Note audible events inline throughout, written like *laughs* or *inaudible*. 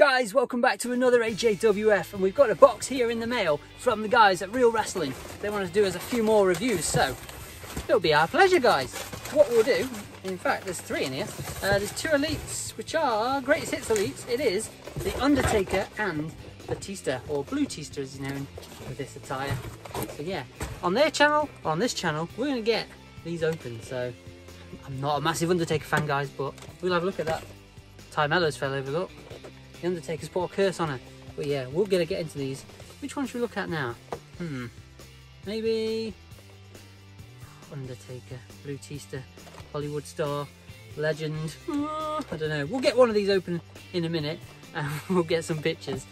Guys, welcome back to another AJWF and we've got a box here in the mail from the guys at Real Rasslin. They want to do us a few more reviews, so it'll be our pleasure, guys. What we'll do, in fact, there's three in here. Uh, there's two elites, which are Greatest Hits elites. It is The Undertaker and Batista, or Blue Tista as he's known with this attire. So yeah, on their channel, on this channel, we're going to get these open. So I'm not a massive Undertaker fan, guys, but we'll have a look at that. Ty Mellows fell over, look. The Undertaker's put a curse on her. But yeah, we'll going to get into these. Which one should we look at now? Hmm. Maybe... Undertaker, Blue Tista, Hollywood star, legend. I don't know. We'll get one of these open in a minute and *laughs* we'll get some pictures.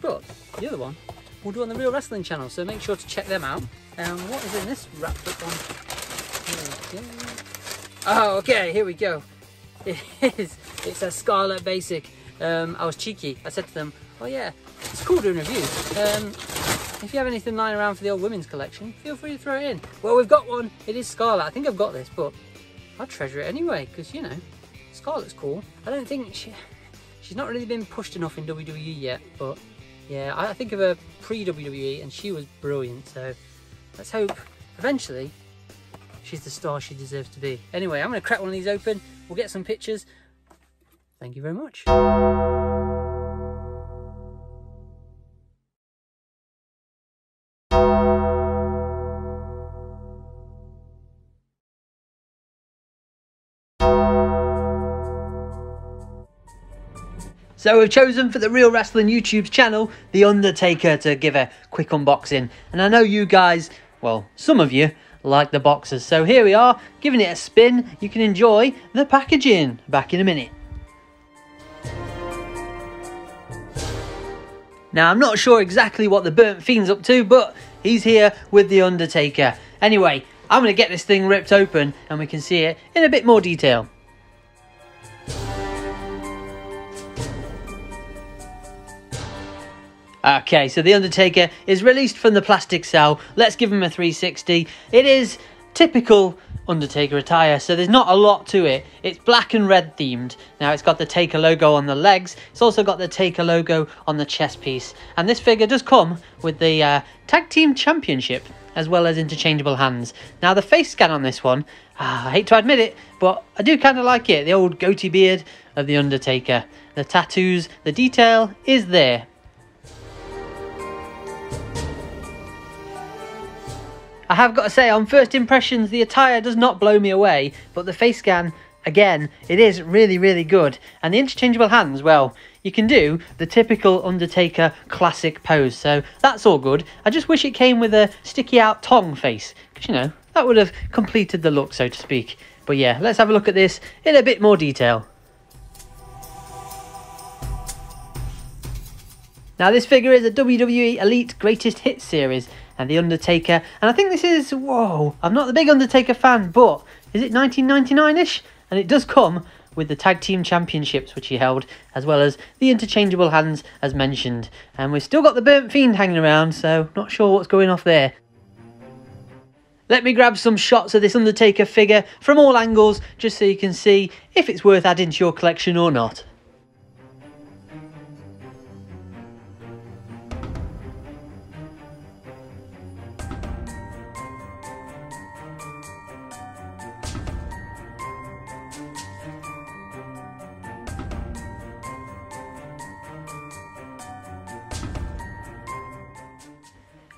But the other one we'll do on the Real Rasslin channel, so make sure to check them out. Um, what is in this wrapped up one? Oh, okay, here we go. *laughs* It is. It's a Scarlett Basic um, I was cheeky. I said to them, oh yeah, it's cool doing reviews. Um, if you have anything lying around for the old women's collection, feel free to throw it in. Well, we've got one. It is Scarlett. I think I've got this, but I'll treasure it anyway, because, you know, Scarlett's cool. I don't think she... She's not really been pushed enough in WWE yet, but yeah, I think of her pre-WWE and she was brilliant, so let's hope eventually she's the star she deserves to be. Anyway, I'm going to crack one of these open, we'll get some pictures. Thank you very much. So we've chosen for the Real Rasslin YouTube channel, The Undertaker, to give a quick unboxing. And I know you guys, well, some of you, like the boxes. So here we are, giving it a spin. You can enjoy the packaging. Back in a minute. Now, I'm not sure exactly what the Burnt Fiend's up to, but he's here with The Undertaker. Anyway, I'm going to get this thing ripped open and we can see it in a bit more detail. Okay, so The Undertaker is released from the plastic cell. Let's give him a 360. It is typical Undertaker attire, so there's not a lot to it. It's black and red themed. Now it's got the Taker logo on the legs. It's also got the Taker logo on the chest piece. And this figure does come with the uh, Tag Team Championship as well as interchangeable hands. Now the face scan on this one, uh, I hate to admit it, but I do kind of like it. The old goatee beard of The Undertaker. The tattoos, the detail is there. I have got to say, on first impressions, the attire does not blow me away, but the face scan, again, it is really, really good. And the interchangeable hands, well, you can do the typical Undertaker classic pose, so that's all good. I just wish it came with a sticky out tongue face, because, you know, that would have completed the look, so to speak. But yeah, let's have a look at this in a bit more detail. Now this figure is a WWE Elite Greatest Hits series and The Undertaker. And I think this is, whoa, I'm not the big Undertaker fan, but is it 1999-ish? And it does come with the Tag Team Championships, which he held, as well as the interchangeable hands, as mentioned. And we've still got the Burnt Fiend hanging around, so not sure what's going off there. Let me grab some shots of this Undertaker figure from all angles, just so you can see if it's worth adding to your collection or not.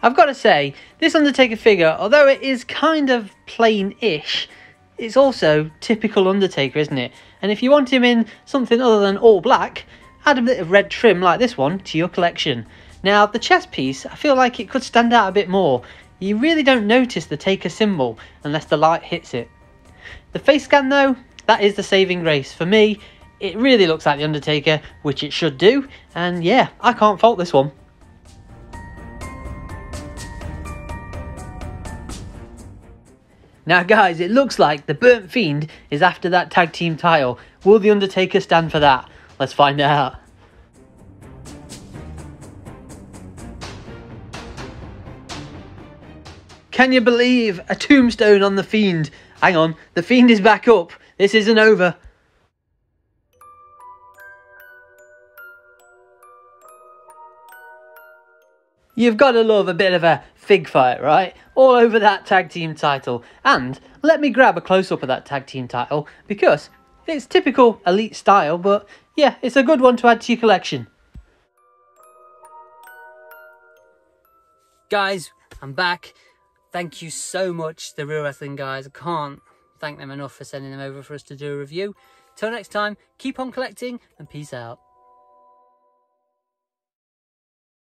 I've got to say, this Undertaker figure, although it is kind of plain-ish, it's also typical Undertaker, isn't it? And if you want him in something other than all black, add a bit of red trim like this one to your collection. Now, the chest piece, I feel like it could stand out a bit more. You really don't notice the Taker symbol unless the light hits it. The face scan though, that is the saving grace. For me, it really looks like The Undertaker, which it should do, and yeah, I can't fault this one. Now guys, it looks like the Burnt Fiend is after that tag team title. Will The Undertaker stand for that? Let's find out. Can you believe a tombstone on the Fiend? Hang on, the Fiend is back up. This isn't over. You've got to love a bit of a fig fight, right? All over that tag team title. And let me grab a close up of that tag team title because it's typical elite style, but yeah, it's a good one to add to your collection. Guys, I'm back. Thank you so much, the Real Rasslin guys. I can't thank them enough for sending them over for us to do a review. Till next time, keep on collecting and peace out.